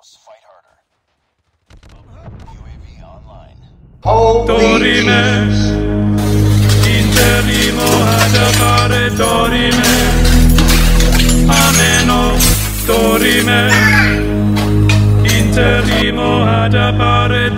close. Fight harder. UAV online. Holy Dorime Interimo ad appare Dorime Ameno Dorime Interimo ad appare